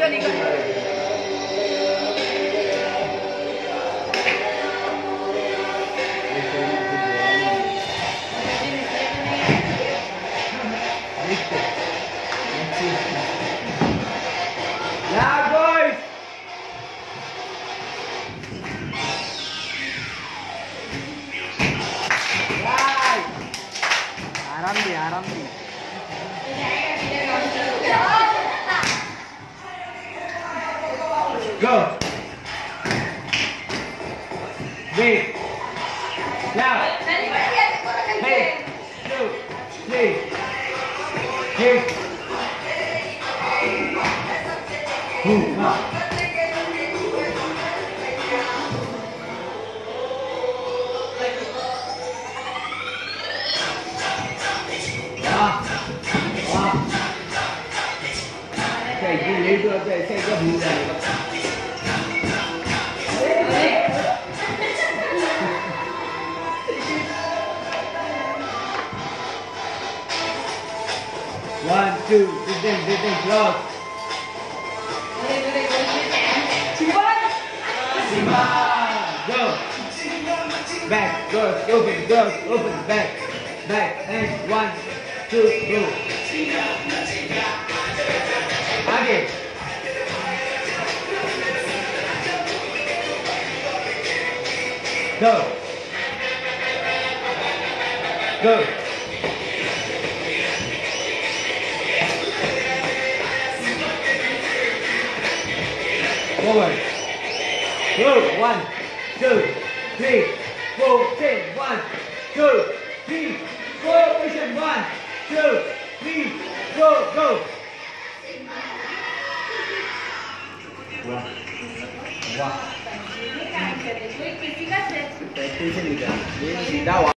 그러니까. 야, boys! 야! 아람디, 아람디. g v nào b two three three move up chạy đi lấy đưa chạy xe gấp như này One, two, didn't, didn't, close. Go. Back, doors, open, doors, open, back, back, and one, two, go. Again. Go. Go. Forward. Go. One, two, three, four, ten. One, two, three, four. Position. One, two, three, go, go. Wow. Wow.